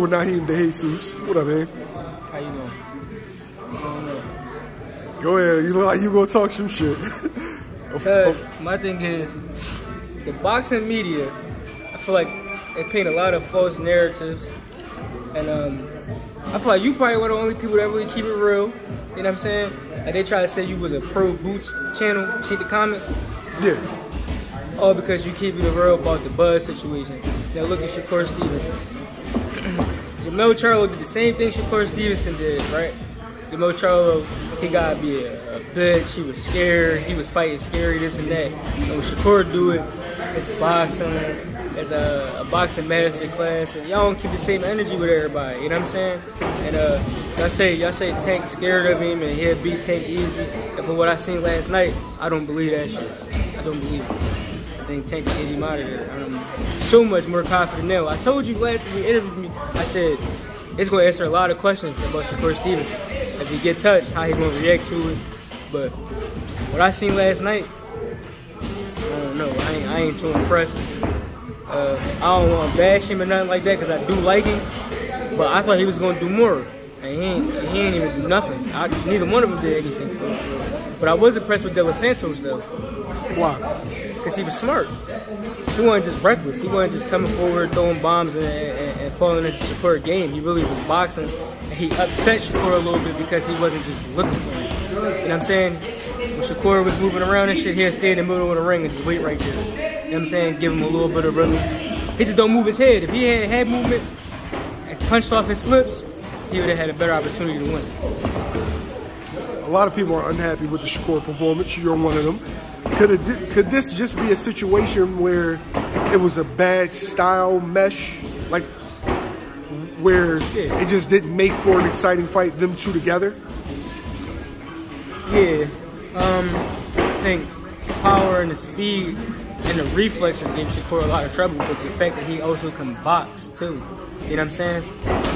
We're not hitting the Jesus. What up, man? How you doing? Go ahead. You look like you gonna talk some shit. Because my thing is, the boxing media, I feel like they paint a lot of false narratives. And um, I feel like you probably one of the only people that really keep it real. You know what I'm saying? Like they try to say you was a pro boots channel. See the comments? yeah. All because you keep it real about the buzz situation. Now look at Shakur Stevenson. Jermell Charlo did the same thing Shakur Stevenson did, right? Jermell Charlo, he gotta be a, a bitch. He was scared. He was fighting scary, this and that. And when Shakur do it, it's boxing. It's a, a boxing master class, and y'all don't keep the same energy with everybody. You know what I'm saying? And uh, y'all say y'all say Tank scared of him and he'll beat Tank easy. And from what I seen last night, I don't believe that shit. I don't believe it. I think Tank can get him out of there. I'm so much more confident now. I told you last time you interviewed me, I said it's going to answer a lot of questions about Shakur Stevens. If he get touched, how he going to react to it. But what I seen last night, I don't know. I ain't, I ain't too impressed. Uh, I don't want to bash him or nothing like that because I do like him. But I thought he was going to do more. And he ain't, he ain't even do nothing. I, neither one of them did anything for him. But I was impressed with De Los Santos, though Why? because he was smart. He wasn't just reckless. He wasn't just coming forward, throwing bombs, and, and, and falling into Shakur's game. He really was boxing. He upset Shakur a little bit because he wasn't just looking for him. You know what I'm saying? When Shakur was moving around and shit, he'd stay in the middle of the ring and just wait right there. You know what I'm saying? Give him a little bit of rhythm. He just don't move his head. If he had head movement and punched off his slips, he would have had a better opportunity to win. A lot of people are unhappy with the Shakur performance. You're one of them. Could it, could this just be a situation where it was a bad style mesh, like where it just didn't make for an exciting fight? Them two together. Yeah. Um, I think power and the speed and the reflexes gave Shakur a lot of trouble, but the fact that he also can box too. You know what I'm saying?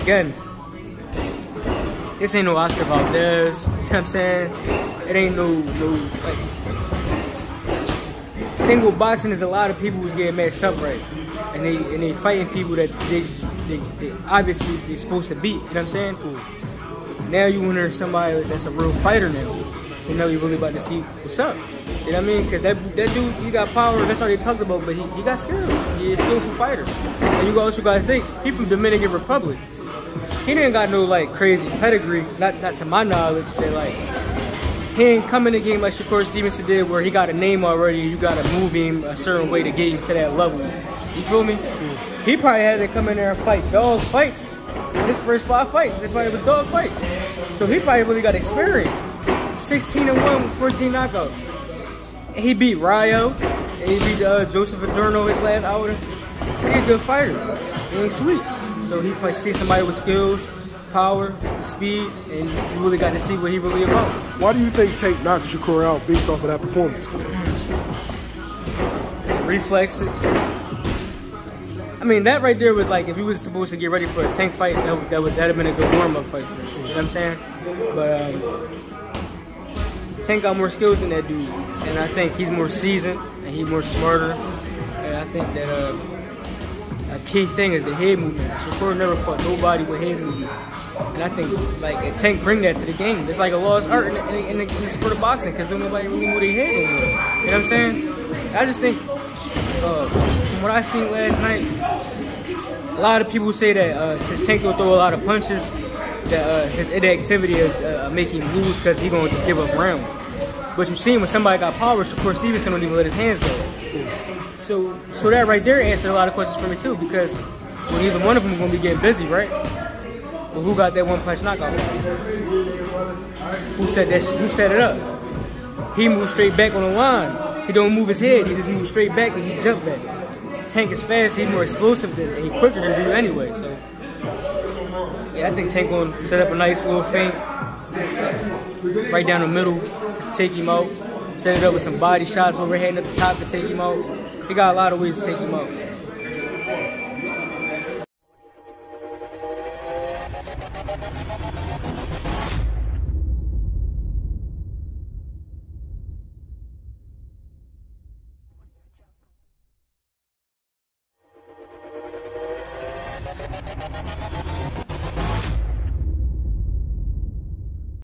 Again, this ain't no Oscar Valdez. You know what I'm saying? It ain't no no like. Thing with boxing is a lot of people who's getting messed up right, and they and they fighting people that they, they, they obviously they supposed to beat. You know what I'm saying? Now you to somebody that's a real fighter now. So now you really about to see what's up. You know what I mean? Because that, that dude, he got power. That's all they talked about. But he, he got skills. He's a skillful fighter. And you also got to think, he from Dominican Republic. He didn't got no like crazy pedigree. Not not to my knowledge. That like he ain't come in the game like Shakur Stevenson did, where he got a name already. You got to move him a certain way to get him to that level. You feel me? He probably had to come in there and fight dog fights. His first five fights, they probably was dog fights. So he probably really got experience. 16 and 1 with 14 knockouts. And he beat Ryo. And he beat uh, Joseph Adorno his last outing. He's a good fighter. He ain't sweet. So he fight see somebody with skills, power, speed, and you really got to see what he really about. Why do you think Tank knocked Shakur out based off of that performance? reflexes. I mean, that right there was like if he was supposed to get ready for a tank fight, that would that would that have been a good warm up fight. For you know what I'm saying? But um, Tank got more skills than that dude, and I think he's more seasoned and he's more smarter. And I think that uh, a key thing is the head movement. Shakur never fought nobody with head movement. And I think like a tank bring that to the game. It's like a lost art in the, in the, in the, sport of boxing because then nobody really move their head no. You know what I'm saying? I just think uh, from what I seen last night, a lot of people say that uh, since Tank will throw a lot of punches, that uh, his inactivity is uh, making him lose because he gonna just give up rounds. But you seen when somebody got power, Shakur Stevenson don't even let his hands go. So, so that right there answered a lot of questions for me too because when either one of them is gonna be getting busy, right? But who got that one punch knockout? Who said that? Who set it up? He moved straight back on the line. He don't move his head. He just moves straight back and he jump back. Tank is fast. He's more explosive than and he quicker than you anyway. So yeah, I think Tank gonna set up a nice little feint right down the middle, take him out. Set it up with some body shots overhead at the top to take him out. He got a lot of ways to take him out.